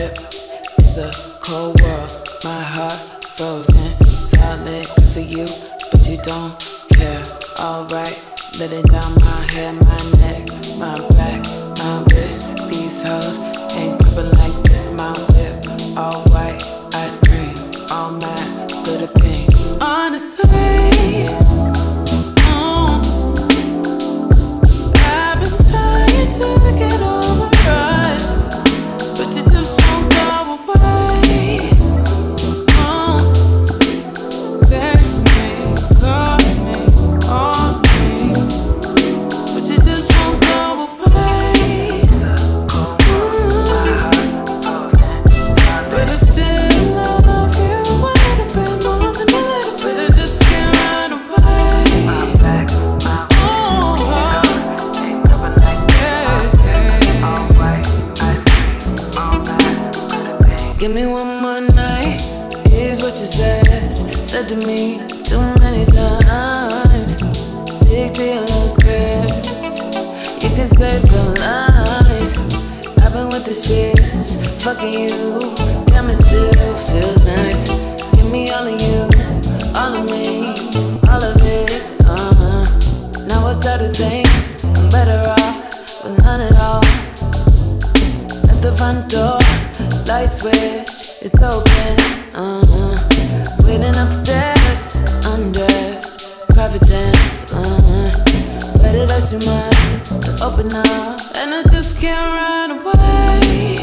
trip. It's a cold world. My heart frozen solid. I you, but you don't care. Alright, let it down my hair, my neck, my back, my wrist. These hoes Give me one more night, is what you said. Said to me too many times. Stick to your little scripts. You can save the lines. I've been with the shits, fucking you. Damn, it still feels nice. Give me all of you, all of me, all of it. Uh-huh. Now I start to think I'm better off with none at all. At the front door, light switch, it's open. Uh huh. Waiting upstairs, undressed, private dance. Uh huh. But it hurts too much to open up, and I just can't run away.